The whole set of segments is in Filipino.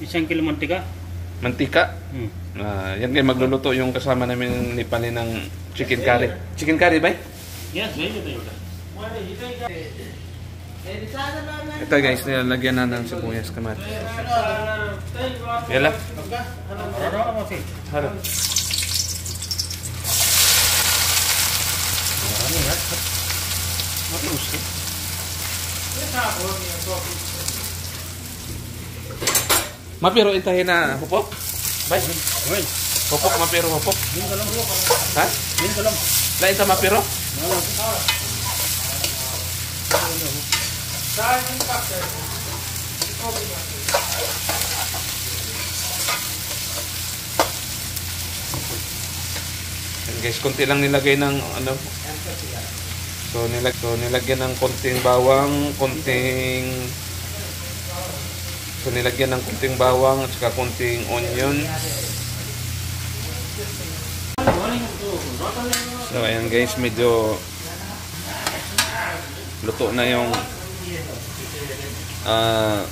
isang kilo mantika. Mantika. Hmm. Ah, yan guys, magluluto yung kasama namin ni Pani ng chicken curry. Chicken curry ba? Yes, very good. Ito guys, nilalagyan na ng sibuyas kamatis. Yala. Halo. Matius ka. Mapiro itahin na hupok? Bay? Well, Hupok, mapiro, hupok. yun ka lang. Ha? Yun ka lang. Lain ta mapiro? Yan guys, konti lang nilagay ng ano. So, nilag so nilagyan ng konting bawang, konting So nilagyan ng konting bawang at saka konting onion. So ayan guys, medyo luto na yung ah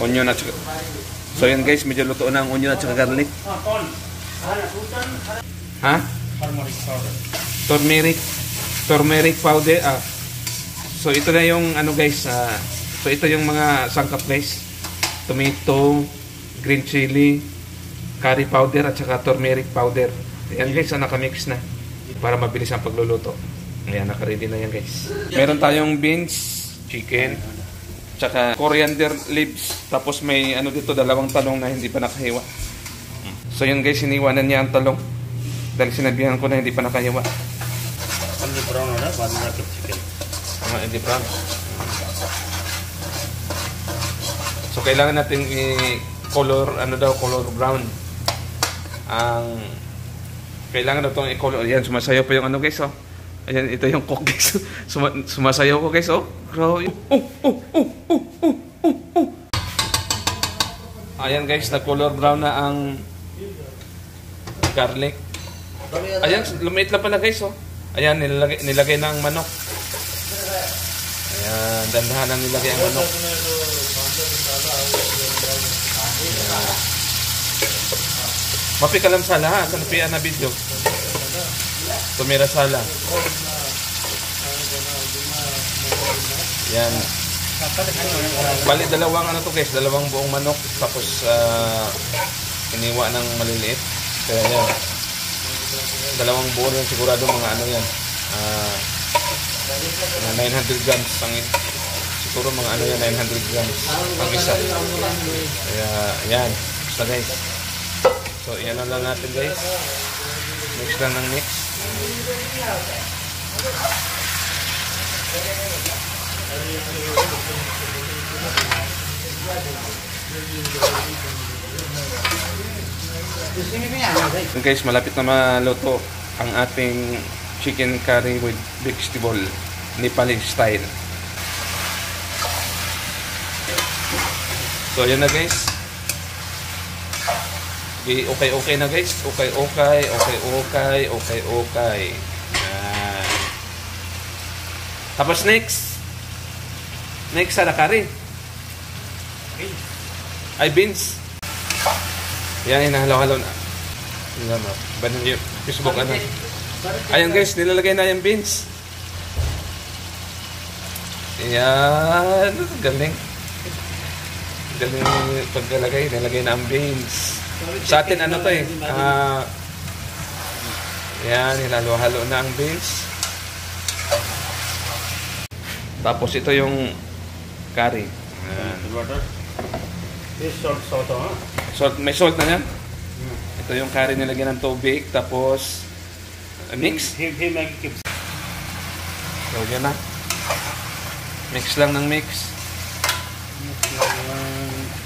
onion at saka So ayan guys, medyo luto na ang onion at saka garlic. Ha? Turmeric. Turmeric powder. Ah. So ito na yung ano guys, ah, so ito yung mga sangkap guys. Tomato, green chili, curry powder at saka turmeric powder. Ayan guys, ah, nakamix na para mabilis ang pagluluto. Ayan, naka-ready na yan guys. Meron tayong beans, chicken, tsaka coriander leaves. Tapos may ano dito, dalawang talong na hindi pa nakahiwa. So yun guys, iniwanan niya ang talong. Dahil sinabihan ko na hindi pa nakahiwa. Only brown order, one market chicken. Hindi brown. Kailangan natin i-color, ano daw, color brown. Ang kailangan daw i-color. Ayan, sumasayaw pa yung ano guys, oh. Ayan, ito yung cook guys. Suma, sumasayaw ko guys, oh. Bro, oh, oh, oh, oh, oh, oh, oh. Ayan guys, na-color brown na ang garlic. Ayan, lumit lang pala guys, oh. Ayan, nilagay, nilagay na ang manok. Ayan, dandahan ang nilagay ang manok. Mapi ka lang sala ha, sa napian na video. Tumira sala. Yan. Bali, dalawang ano to guys, dalawang buong manok. Tapos, ah, iniwa ng maliliit. Kaya yan. Dalawang buo yan sigurado mga ano yan. Ah, mga 900 grams ang siguro mga ano yan 900 grams ang isa. Kaya yan. Basta guys. So, yan na lang natin guys. Mix lang ng mix. So guys, malapit na maluto ang ating chicken curry with vegetable Nepalese style. So, yan na guys. Okay, okay, okay na guys. Okay, okay, okay, okay, okay, okay. Yan. Tapos next. Next sa curry. Ay, beans. Yan, hinahalo-halo na. Yan na. Banan yung Facebook ano. Ayan guys, nilalagay na yung beans. Ayan. Galing. Galing pagkalagay. Nilalagay na ang beans. Sa atin ano to eh. Ah, ayan, hinalo-halo na ang beans. Tapos ito yung curry. Ayan. This salt, salt, ha? Salt, may salt na yan. Ito yung curry nilagyan ng tubig. Tapos, uh, mix. So, yan na. Mix lang ng mix.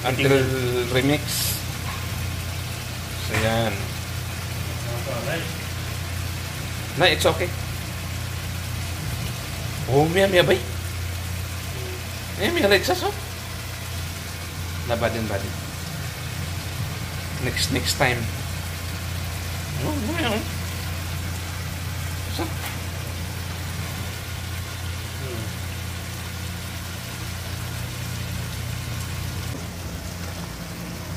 Until remix. So, yan. Na, it's okay. Oh, miya, miya, bay. Eh, miya, like so. Labadin, badin. Next, next time. Oh, miya. So,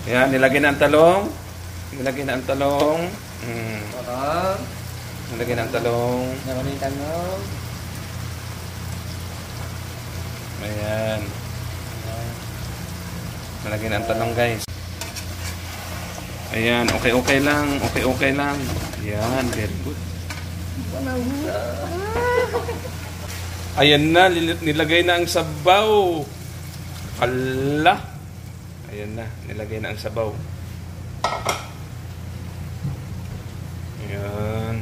Ayan, nilagay na ang talong. Nilagay na ang talong. Mm. Parang, Nilagay na ang talong. nakalitan mo. Ayan. Nilagay na ang talong guys. Ayan, okay okay lang. Okay okay lang. Ayan, very good. Ayan na, nil- nilagay na ang sabaw. Ala. Ayan na, nilagay na ang sabaw. Ayan.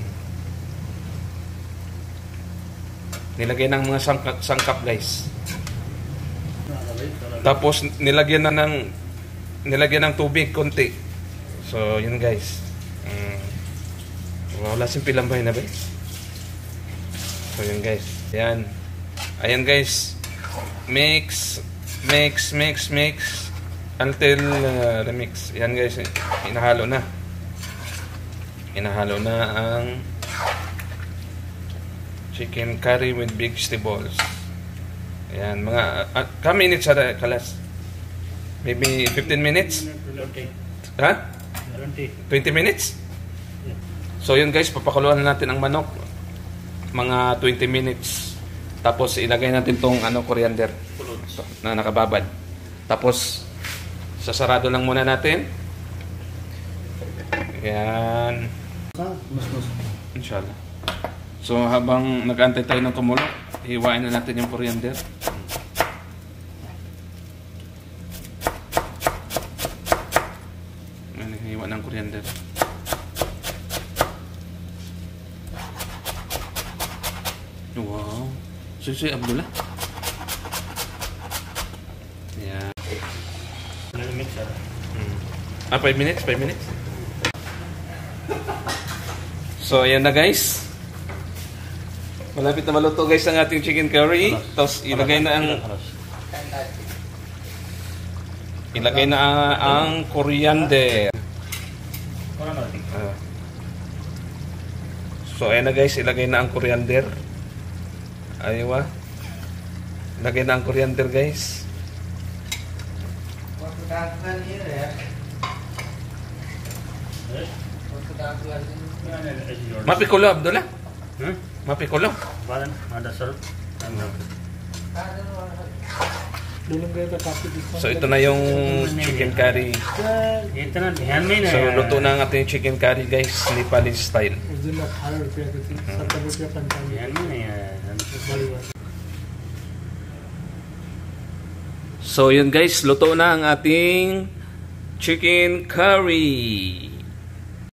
Nilagay ang mga sangkap, sangkap guys. Tapos nilagyan na ng nilagyan ng tubig konti. So, yun guys. Mm. Wala sing pilambay na ba? So, yun guys. Ayan. Ayan guys. Mix, mix, mix, mix until uh, remix. Ayan guys. Inahalo na. Inahalo na ang chicken curry with vegetables. Ayan, mga uh, uh, minutes sa kalas? Maybe 15 minutes? 20. Ha? 20. 20 minutes? So yun guys, papakuluan na natin ang manok. Mga 20 minutes. Tapos ilagay natin tong ano coriander na nakababad. Tapos sasarado lang muna natin. Yan. Mas mas. Inshallah. So habang nag-antay tayo ng tumulo, hiwain na natin yung coriander. Ayan, ng coriander. Wow. Susi Abdullah. Yan. Mix ah. Hmm. Ah, 5 minutes? 5 minutes? So, ayan na guys. Malapit na maluto guys ang ating chicken curry. Tapos ilagay na ang ilagay na ang, ang coriander. Ah. So, ayan na guys, ilagay na ang coriander. Ayaw ah. Ilagay na ang coriander guys. Mapikulo, Abdullah. Hmm? Mapikulo. Balan, ada sarap. Ano? So ito na yung chicken curry. Ito na, dhyan mein So luto na ang ating chicken curry guys, Nepali style. Hmm. Ano so yun guys, luto na ang ating chicken curry.